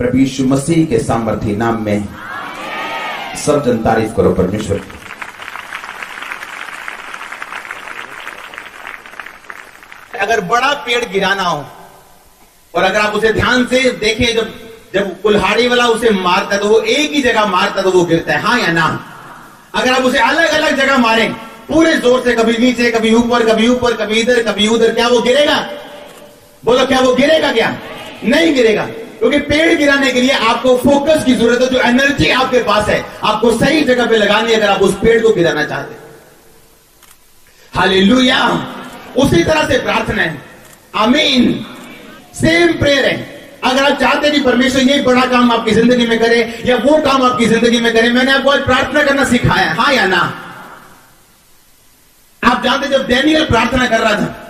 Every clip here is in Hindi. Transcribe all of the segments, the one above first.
प्रभु यीशु मसीह के सामर्थ्य नाम में सब जन तारीफ़ करो परमेश्वर। अगर बड़ा पेड़ गिराना हो, और अगर आप उसे ध्यान से देखें, जब जब कुल्हाड़ी वाला उसे मारता है तो वो एक ही जगह मारता है तो वो गिरता है हाँ या ना? अगर आप उसे अलग अलग जगह मारें, पूरे ज़ोर से, कभी नीचे, कभी ऊपर कभी ऊपर, कभी इधर, कभी उधर, क्या वो गिरेगा? बोलो, क्या वो गिरेगा क्या? नहीं गिरेगा। क्योंकि पेड़ गिराने के लिए आपको फोकस की ज़रूरत है, जो एनर्जी आपके पास है, आपको सही जगह पे लगानी है अगर आप उस पेड़ को गिराना चाहते हालेलुया उसी तरह से प्रार्थना है। आमीन सेम प्रेयर है। अगर आप चाहते हैं कि परमेश्वर ये बड़ा काम आपकी ज़िंदगी में करे, या वो काम आपकी ज़िंदगी में करे, मैंने आपको आज प्रार्थना करना सिखाया हाँ या ना? आप जानते जब डैनियल प्रार्थना कर रहा था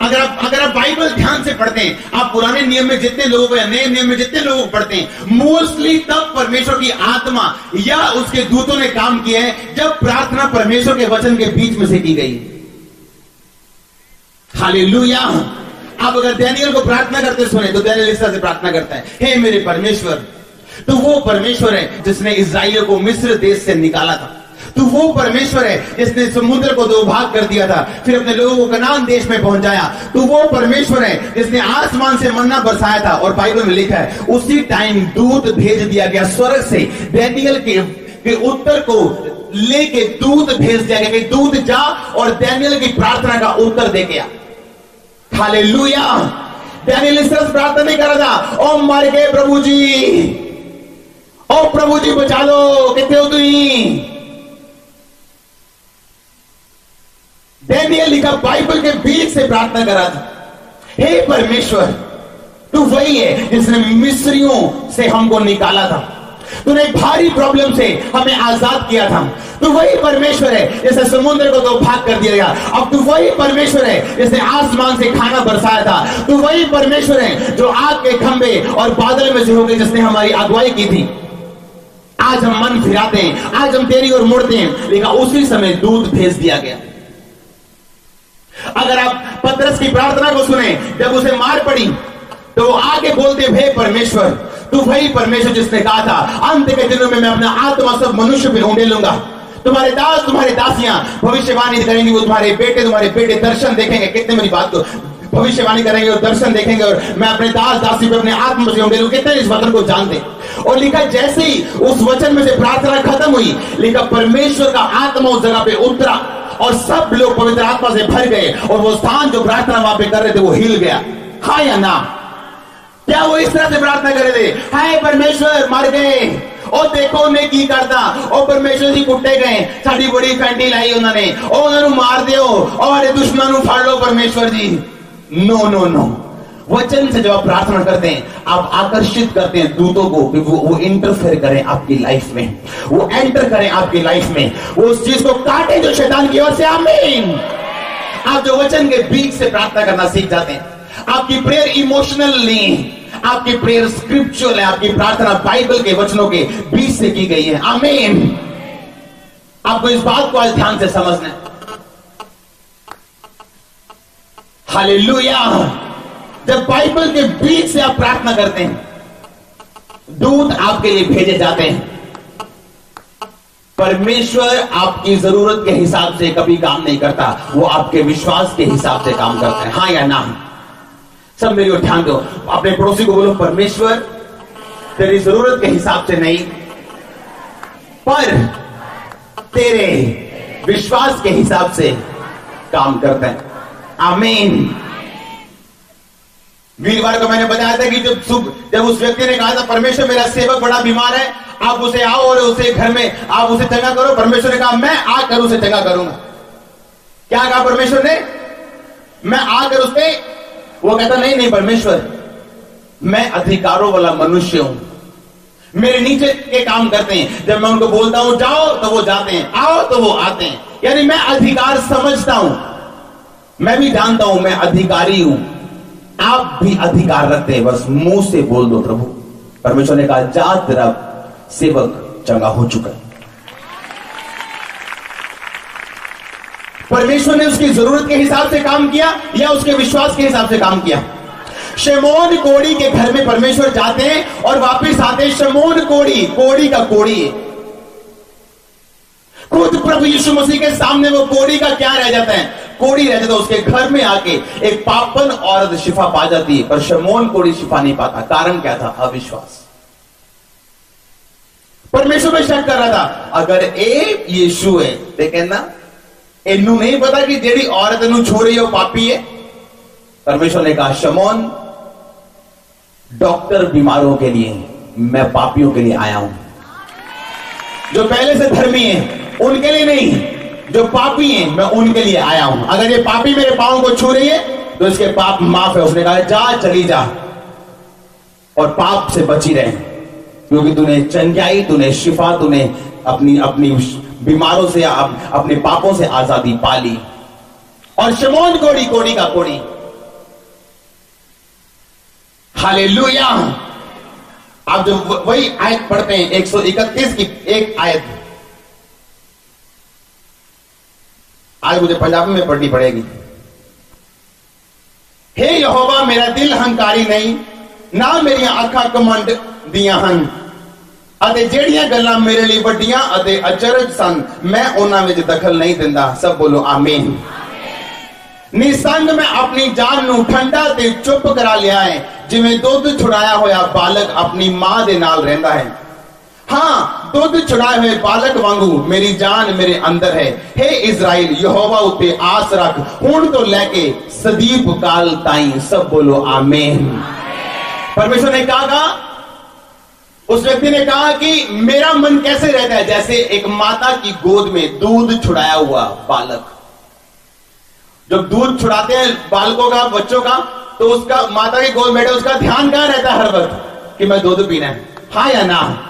अगर आप अगर आप बाइबल ध्यान से पढ़ते हैं, आप पुराने नियम में जितने लोगों या नए नियम में जितने लोगों को पढ़ते हैं मोस्टली तब परमेश्वर की आत्मा या उसके दूतों ने काम किया है जब प्रार्थना परमेश्वर के वचन के बीच में से की गई। खाली हालेलुया आप अगर दैनियल को प्रार्थना करते सुने तो डैनियल इस तरह से प्रार्थना करता है, हे मेरे परमेश्वर तो वो परमेश्वर है जिसने इसराइल को मिस्र देश से निकाला था। तो वो परमेश्वर है जिसने समुद्र को दो भाग कर दिया था फिर अपने लोगों को कनान देश में पहुँचाया। तो वो परमेश्वर है जिसने आसमान से मन्ना बरसाया था और बाइबल में लिखा है उसी टाइम दूध भेज दिया गया स्वर्ग से डैनियल के, के उत्तर को लेके दूध भेज दिया गया दूत जा और डैनियल की प्रार्थना का उत्तर दे गया। हालेलुया। डैनियल इस तरह प्रार्थना नहीं कर रहा था ओम मर गए प्रभु जी। ओ प्रभु जी बचा लो कितने हो तुम डैनियल लिखा बाइबल के बीच से प्रार्थना करा था। हे परमेश्वर, तू वही है जिसने मिस्रियों से हमको निकाला था। तूने भारी प्रॉब्लम से हमें आज़ाद किया था। तू वही परमेश्वर है जिसने समुद्र को तो भाग कर दिया गया अब तू वही परमेश्वर है जिसने आसमान से खाना बरसाया था। तू वही परमेश्वर है जो आग के खंभे और बादल में से हो गए जिसने हमारी अगुवाई की थी। आज हम मन फिराते हैं, आज हम तेरी ओर मुड़ते हैं, लेकिन उसी समय दूध भेज दिया गया। अगर आप पत्रस की प्रार्थना को सुने, जब उसे मार पड़ी तो वो आगे बोलते भे परमेश्वर, तू वही परमेश्वर जिसने कहा था, अंत के दिनों में मैं अपना आत्मा सब मनुष्य पे ढूंढे लूँगा। तुम्हारे दास, तुम्हारी दासियाँ भविष्यवाणी करेंगी, वो तुम्हारे बेटे तुम्हारे बेटे दर्शन देखेंगे। कितने मेरी बात को भविष्यवाणी करेंगे और दर्शन देखेंगे और मैं अपने दास दासी पे अपने आत्मा से ढूंढे कितने इस वचन को जानते और लिखा जैसे ही उस वचन में से प्रार्थना खत्म हुई लिखा परमेश्वर का आत्मा उस जगह पे उतरा और सब लोग पवित्र आत्मा से भर गए और वो स्थान जो प्रार्थना वहां पे कर रहे थे वो हिल गया हाँ या ना क्या वो इस तरह से प्रार्थना कर रहे थे हाय परमेश्वर मर गए ਉਹ ਦੇਖੋ ਉਹਨੇ ਕੀ ਕਰਦਾ ਉਹ ਪਰਮੇਸ਼ਰ ਜੀ ਕੁੱਟੇ ਗਏ ਸਾਡੀ ਬੜੀ ਫੈਂਟੀ ਲਾਈ ਉਹਨਾਂ ਨੇ ਉਹ ਉਹਨਾਂ ਨੂੰ ਮਾਰ ਦਿਓ ਉਹ ਸਾਡੇ ਦੁਸ਼ਮਣਾਂ ਨੂੰ ਫੜ ਲਓ परमेश्वर जी नो नो नो वचन से जब आप प्रार्थना करते हैं आप आकर्षित करते हैं दूतों को कि वो, वो इंटरफेयर करें आपकी लाइफ में। वो एंटर करें आपकी लाइफ में। वो उस चीज़ को काटे जो शैतान की ओर से आमीन। आप जो वचन के बीच से प्रार्थना करना सीख जाते हैं आपकी प्रेयर इमोशनल नहीं आपकी प्रेयर स्क्रिप्चुअल है आपकी प्रार्थना बाइबल के वचनों के बीच से की गई है आमीन। आपको इस बात को आज ध्यान से समझना है। हालेलुया जब बाइबल के बीच से आप प्रार्थना करते हैं। दूत आपके लिए भेजे जाते हैं। परमेश्वर आपकी ज़रूरत के हिसाब से कभी काम नहीं करता। वो आपके विश्वास के हिसाब से काम करता है। हाँ या ना? सब मेरी ओर ध्यान दो। अपने पड़ोसी को बोलो, परमेश्वर, तेरी ज़रूरत के हिसाब से नहीं, पर तेरे विश्वास के हिसाब से काम करता है। आमीन वीरवार को मैंने बताया था कि जब सुब, जब उस व्यक्ति ने कहा था, परमेश्वर मेरा सेवक बड़ा बीमार है, आप उसे आओ और उसे घर में, आप उसे चंगा करो। परमेश्वर ने कहा, मैं आकर उसे चंगा करूँगा। क्या कहा परमेश्वर ने? मैं आकर उसे वो कहता, नहीं नहीं, परमेश्वर, मैं अधिकारों वाला मनुष्य हूँ। मेरे नीचे के काम करते हैं। जब मैं उनको बोलता हूँ, जाओ तो वो जाते हैं, आओ तो वो आते हैं। यानी मैं अधिकार समझता हूँ। मैं भी जानता हूँ, मैं अधिकारी हूँ। आप भी अधिकार रखते हैं, बस मुँह से बोल दो प्रभु। परमेश्वर ने कहा, जा, तेरा सेवक चंगा हो चुका है। परमेश्वर ने उसकी ज़रूरत के हिसाब से काम किया या उसके विश्वास के हिसाब से काम किया? शमोन कोड़ी के घर में परमेश्वर जाते हैं और वापस आते हैं। शमोन कोड़ी कोड़ी का कोड़ी खुद प्रभु यीशु मसीह के सामने वो कोड़ी का क्या रह जाता है? कोड़ी रह जाता उसके घर में आके एक पापन औरत शिफा पा जाती, पर शमोन कोड़ी शिफा नहीं पाता। कारण क्या था? अविश्वास। परमेश्वर में शक कर रहा था, अगर ए यीशु है ते कहना इनू नहीं पता कि जेड़ी औरत नु छो रही है पापी है। परमेश्वर ने कहा शमोन डॉक्टर बीमारों के लिए, मैं पापियों के लिए आया हूँ। जो पहले से धर्मी है, उनके लिए नहीं जो पापी हैं मैं उनके लिए आया हूँ। अगर ये पापी मेरे पाओं को छू रही है तो इसके पाप माफ़ है। उसने कहा जा चली जा। और पाप से बची रहे। क्योंकि तूने चंगाई तूने शिफा तूने अपनी अपनी बीमारों से अप, अपने पापों से आज़ादी पाली और शमोन कोड़ी कोड़ी का कोड़ी। हालेलुया। आप जो वही आयत पढ़ते हैं 131 की एक आयत। आज मुझे पंजाबी में पढ़नी पड़ेगी हे यहोवा मेरा दिल हंकारी नहीं ना मेरी आंखा कमंड दिया ਹਨ ਅਤੇ ਜਿਹੜੀਆਂ ਗੱਲਾਂ ਮੇਰੇ ਲਈ ਵੱਡੀਆਂ ਅਤੇ ਅਚਰਜ ਸਨ ਮੈਂ ਉਹਨਾਂ ਵਿੱਚ ਦਖਲ ਨਹੀਂ ਦਿੰਦਾ ਸਭ ਬੋਲੋ ਆਮੀਨ ਨਿਸੰਗ ਮੈਂ ਆਪਣੀ ਜਾਨ ਨੂੰ ਠੰਡਾ ਤੇ ਚੁੱਪ ਕਰਾ ਲਿਆ ਹੈ ਜਿਵੇਂ ਦੁੱਧ ਛੁਡਾਇਆ ਹੋਇਆ ਬਾਲਕ ਆਪਣੀ ਮਾਂ ਦੇ ਨਾਲ ਰਹਿੰਦਾ ਹੈ हाँ दूध चुनाए हुए बालक वांगू मेरी जान मेरे अंदर है। हे इज़राइल, यहोवा उते आस रख हूँ तो लेके सदीप काल ताई सब बोलो आमेन। परमेश्वर ने कहा का? उस व्यक्ति ने कहा कि मेरा मन कैसे रहता है? जैसे एक माता की गोद में दूध छुड़ाया हुआ बालक। जब दूध छुड़ाते हैं बालकों का, बच्चों का तो उसका, माता की गोद में उसका ध्यान कहा रहता है हर वक्त? कि मैं दूध पीना है। हाँ या ना?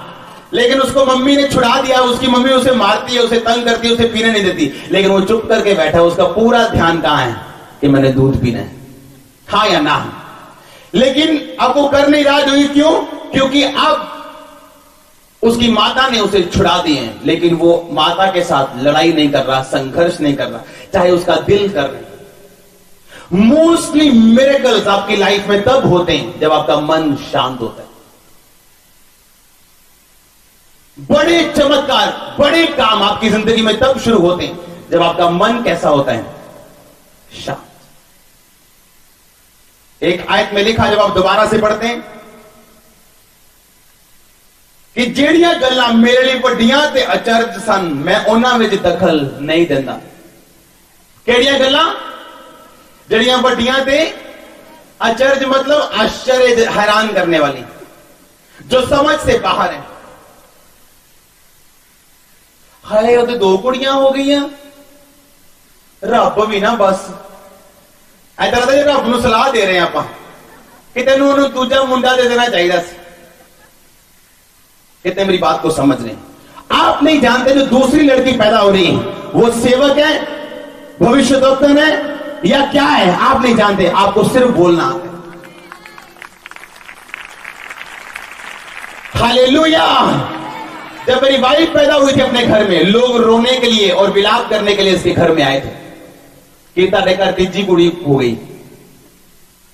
लेकिन उसको मम्मी ने छुड़ा दिया, उसकी मम्मी उसे मारती है, उसे तंग करती है, उसे पीने नहीं देती। लेकिन वो चुप करके बैठा है उसका पूरा ध्यान कहाँ है? कि मैंने दूध पीना है। हाँ या ना? लेकिन अब वो कर नहीं रहा, जो क्यों? क्योंकि अब उसकी माता ने उसे छुड़ा दिए हैं। लेकिन वो माता के साथ लड़ाई नहीं कर रहा, संघर्ष नहीं कर रहा, चाहे उसका दिल कर रहे। मोस्टली मेरेकल्स आपकी लाइफ में तब होते हैं, जब आपका मन शांत होता है। बड़े चमत्कार बड़े काम आपकी जिंदगी में तब शुरू होते हैं जब आपका मन कैसा होता है शांत एक आयत में लिखा जब आप दोबारा से पढ़ते हैं ਕਿ ਜਿਹੜੀਆਂ ਗੱਲਾਂ ਮੇਰੇ ਲਈ ਵੱਡੀਆਂ ਤੇ ਅਚਰਜ ਸਨ ਮੈਂ ਉਹਨਾਂ ਵਿੱਚ ਦਖਲ ਨਹੀਂ ਦਿੰਦਾ ਕਿਹੜੀਆਂ ਗੱਲਾਂ ਜਿਹੜੀਆਂ ਵੱਡੀਆਂ ਤੇ अचरज मतलब आश्चर्य हैरान करने वाली जो समझ से बाहर है ਹਾਏ ਉਹਦੇ ਦੋ ਕੁੜੀਆਂ ਹੋ ਗਈਆਂ ਰੱਬ ਵੀ ਨਾ ਬਸ ਐਦਾਂ ਲੱਗਦਾ ਜੇ ਰੱਬ ਨੂੰ ਸਲਾਹ ਦੇ ਰਹੇ ਆਪਾਂ ਕਿ ਤੈਨੂੰ ਉਹਨੂੰ ਦੂਜਾ ਮੁੰਡਾ ਦੇ ਦੇਣਾ ਚਾਹੀਦਾ ਸੀ कितने मेरी बात को समझ रहे हैं आप नहीं जानते जो दूसरी लड़की पैदा हो रही है वो सेवक है भविष्य दर्शन है या क्या है आप नहीं जानते आपको सिर्फ बोलना आता है हालेलुया जब मेरी वाइफ पैदा हुई थी अपने घर में, लोग रोने के लिए और विलाप करने के लिए इसके घर में आए थे। कीता लेकर तीजी कुड़ी हो गई।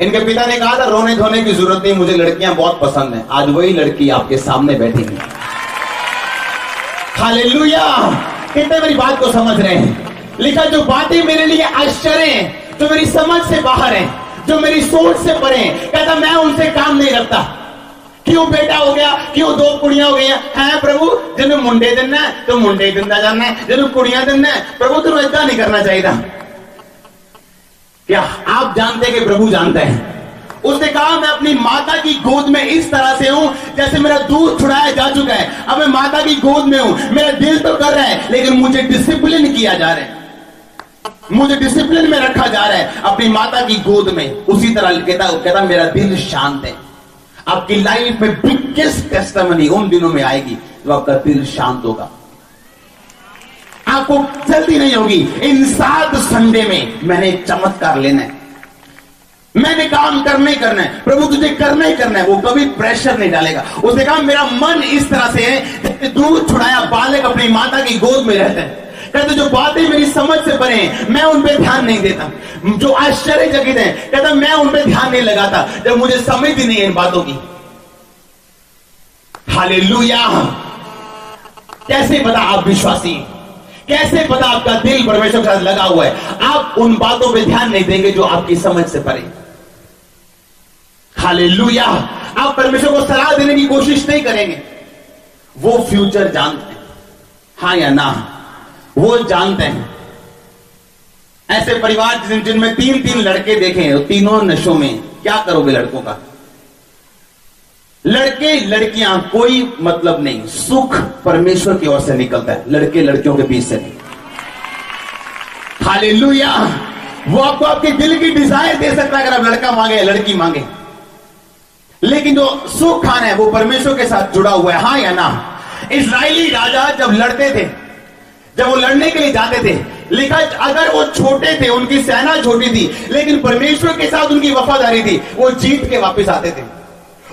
इनके पिता ने कहा था, रोने धोने की ज़रूरत नहीं, मुझे लड़कियाँ बहुत पसंद हैं। आज वही लड़की आपके सामने बैठी है। हालेलुया! कितने मेरी बात को समझ रहे हैं। लिखा, जो बातें मेरे लिए आश्चर्य हैं, जो मेरी समझ से बाहर हैं, जो मेरी सोच से परे हैं, कहता, मैं उनसे काम नहीं रखता। क्यों बेटा हो गया? क्यों दो कुड़ियाँ हो गई हैं? प्रभु, जिन्हें मुंडे देना है तो मुंडे दिता जाना है, जिन्हें कुड़ियाँ देना है। प्रभु तेन ऐसा नहीं करना चाहिए क्या आप जानते कि प्रभु जानते हैं? उसने कहा, मैं अपनी माता की गोद में इस तरह से हूँ, जैसे मेरा दूध छुड़ाया जा चुका है। अब मैं माता की गोद में हूँ। मेरा दिल तो कर रहा है, लेकिन मुझे डिसिप्लिन किया जा रहा है। मुझे डिसिप्लिन में रखा जा रहा है, अपनी माता की गोद में। उसी तरह कहता कहता, मेरा दिल शांत है। आपकी लाइफ में बिगेस्ट टेस्टमनी उन दिनों में आएगी जब आपका दिल शांत होगा? आपको जल्दी नहीं होगी। इन सात संडे में मैंने चमत्कार लेना है। मैंने काम करना करना है। प्रभु तुझे करना ही करना है। वो कभी प्रेशर नहीं डालेगा। उसने कहा, मेरा मन इस तरह से है दूध छुड़ाया, बालक अपनी माता की गोद में रहता है। कहते जो बातें मेरी समझ से परे हैं, मैं उन पर ध्यान नहीं देता। जो आश्चर्यचकित है कहता मैं उन पर ध्यान नहीं लगाता जब मुझे समझ ही नहीं है इन बातों की। हालेलुया। कैसे पता आप विश्वासी कैसे पता आपका दिल परमेश्वर के साथ लगा हुआ है? आप उन बातों पे ध्यान नहीं देंगे जो आपकी समझ से परे। हालेलुया। आप परमेश्वर को सलाह देने की कोशिश नहीं करेंगे। वो फ्यूचर जानते हैं। हाँ या ना? वो जानते हैं। ऐसे परिवार जिन, जिनमें तीन तीन लड़के देखे हैं तीनों नशों में, क्या करोगे लड़कों का? लड़के लड़कियाँ कोई मतलब नहीं, सुख परमेश्वर की ओर से निकलता है, लड़के लड़कियों के बीच से नहीं। हालेलुया! वो आपको आपके दिल की डिज़ायर दे सकता है, अगर आप लड़का मांगे, लड़की मांगे। लेकिन जो सुख खाना है, वो परमेश्वर के साथ जुड़ा हुआ है हाँ या ना? इसराइली राजा जब लड़ते थे जब वो लड़ने के लिए जाते थे, लिखा, अगर वो छोटे थे, उनकी सेना छोटी थी, लेकिन परमेश्वर के साथ उनकी वफादारी थी, वो जीत के वापस आते थे।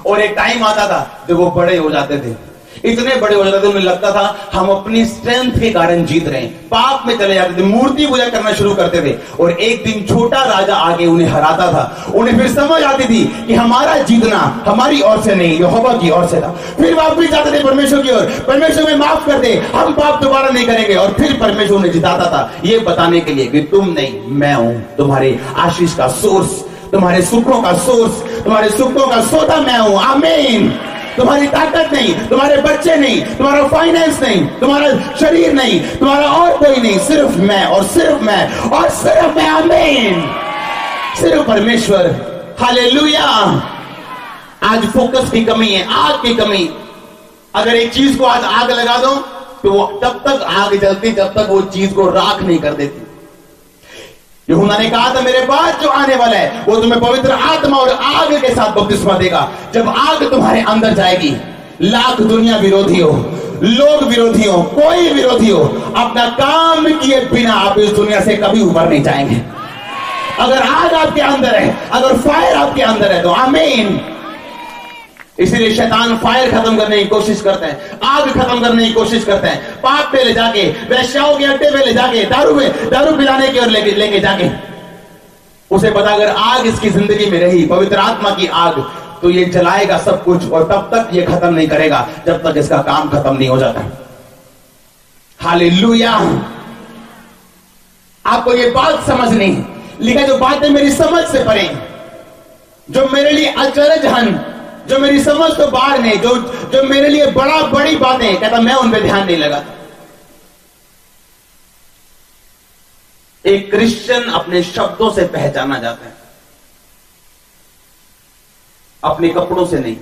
और एक टाइम आता था, जब वो बड़े हो जाते थे। इतने बड़े हो जाते उन्हें लगता था, हम अपनी स्ट्रेंथ के कारण जीत रहे हैं। पाप में चले जाते थे, मूर्ति पूजा करना शुरू करते थे। और एक दिन छोटा राजा आगे उन्हें हराता था। उन्हें फिर समझ आती थी कि हमारा जीतना हमारी ओर से नहीं, यहोवा की ओर से था। फिर वापस जाते थे परमेश्वर की ओर। परमेश्वर में माफ़ कर दे, हम पाप दोबारा नहीं करेंगे। और फिर परमेश्वर उन्हें जिताता था। ये बताने के लिए कि तुम नहीं, मैं हूँ। तुम्हारे आशीष का सोर्स तुम्हारे सुखों का सोर्स तुम्हारे सुखों का सोता मैं हूँ। आमीन। तुम्हारी ताकत नहीं, तुम्हारे बच्चे नहीं, तुम्हारा फाइनेंस नहीं, तुम्हारा शरीर नहीं, तुम्हारा और कोई नहीं, सिर्फ़ मैं और सिर्फ़ मैं और सिर्फ़ मैं, आमीन। सिर्फ़ परमेश्वर। हालेलुया। आज फोकस की कमी है, आग की कमी। अगर एक चीज़ को आज आग लगा दो तो वो तब तक आग जलती, जब तक वो चीज़ को राख नहीं कर देती। यूहन्ना ने कहा था, मेरे पास जो आने वाला है, वो तुम्हें पवित्र आत्मा और आग के साथ बपतिस्मा देगा। जब आग तुम्हारे अंदर जाएगी, लाख दुनिया विरोधी हो, लोग विरोधी हो, कोई विरोधी हो, अपना काम किए बिना आप इस दुनिया से कभी उभर नहीं जाएँगे। अगर आग आपके अंदर है, अगर फायर आपके अंदर है तो आमीन। इसीलिए शैतान फायर खत्म करने की कोशिश करते हैं, आग खत्म करने की कोशिश करते हैं। पाप पे ले जाके, वैश्याओं के अड्डे पे ले जाके, दारू में, दारू पिलाने की ओर लेके लेके जाके। उसे पता अगर आग इसकी ज़िंदगी में रही, पवित्र आत्मा की आग तो ये जलाएगा सब कुछ और तब तक ये खत्म नहीं करेगा, जब तक इसका काम खत्म नहीं हो जाता। हालेलुया। आपको ये बात समझनी लिखा जो बातें मेरी समझ से परे, जो मेरे लिए अचरज हन जो मेरी समझ तो बाहर नहीं, जो जो मेरे लिए बड़ा, बड़ी बातें कहता, मैं उन पर ध्यान नहीं लगाता एक क्रिश्चियन अपने शब्दों से पहचाना जाता है। अपने कपड़ों से नहीं।